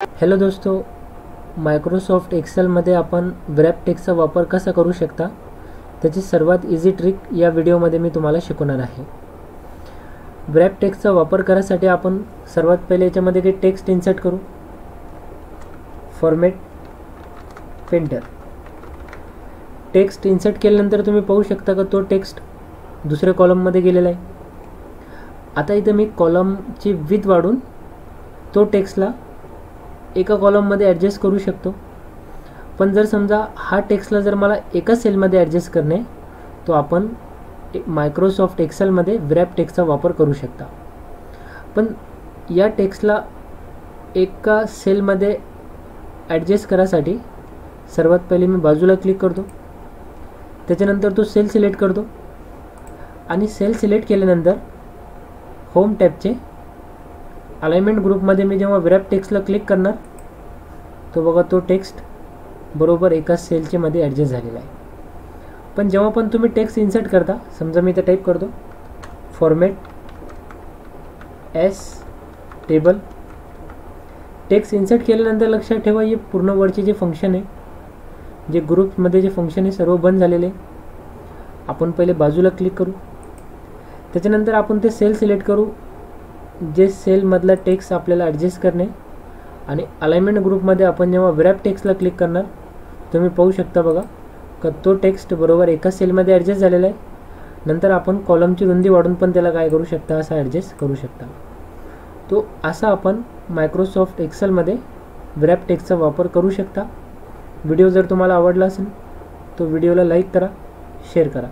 Hello दोस्तो Microsoft एक्सेलमध्ये आपण व्रॅप टेक्सचा वापर कसा करू शकता? त्याची सर्वात इझी ट्रिक या व्हिडिओमध्ये मी तुम्हाला शिकवणार आहे. व्रॅप टेक्सचा वापर करायसाठी आपण सर्वात पहिले याच्यामध्ये काही टेक्स्ट इन्सर्ट करू. फॉर्मेट पेंटर टेक्स्ट इन्सर्ट केल्यानंतर तुम्ही पाहू शकता का तो टेक्स्ट दुसऱ्या कॉलममध्ये गेलेला आहे. आता इथं मी कॉलमची विथ वाढून तो टेक्स्टला एका कॉलममध्ये ॲडजस्ट करू शकतो. पण जर समजा हा टेक्स्टला जर मला एका सेलमध्ये ॲडजस्ट करणे तो आपण मायक्रोसॉफ्ट एक्सेलमध्ये व्रॅप टेक्स्टचा वापर करू शकता. पण या टेक्स्टला एका सेलमध्ये ॲडजस्ट करायसाठी सर्वात पहिले मी बाजूला क्लिक करतो. त्याच्यानंतर तो सेल सिलेक्ट करतो. आणि सेल सिलेक्ट केल्यानंतर होम टॅबचे अलाइनमेंट ग्रुपमध्ये मी जेव्हा विरॅप टेक्स्टला क्लिक करणार तो बघा तो टेक्स्ट बरोबर एकाच सेलच्या मध्ये ॲडजस्ट झालेला आहे. पण जेव्हा पण तुम्ही टेक्स्ट इन्सर्ट करता समजा मी इथं टाईप करतो format as table text insert केल्यानंतर लक्षात ठेवा हे पूर्ण वरचे जे फंक्शन आहे जे ग्रुपमध्ये जे फंक्शन आहे सर्व बंद झालेले आपण पहिले बाजूला क्लिक करू. त्याच्यानंतर आपण ते सेल सिलेक्ट करू. जे सेलमधला टेक्स्ट आपल्याला ॲडजस्ट करणे आणि अलाइनमेंट ग्रुपमध्ये आपण जेव्हा व्रॅप टेक्स्टला क्लिक करणार तुम्ही पाहू शकता बघा का तो टेक्स्ट बरोबर एका सेलमध्ये ॲडजस्ट झालेला आहे. नंतर आपण कॉलमची रुंदी वाढून पण त्याला काय करू शकता असा ॲडजस्ट करू शकता. तो असा आपण मायक्रोसॉफ्ट एक्सेलमध्ये व्रॅप टेक्स्टचा वापर करू शकता. व्हिडिओ जर तुम्हाला आवडला असेल तो व्हिडिओला लाईक करा शेअर करा.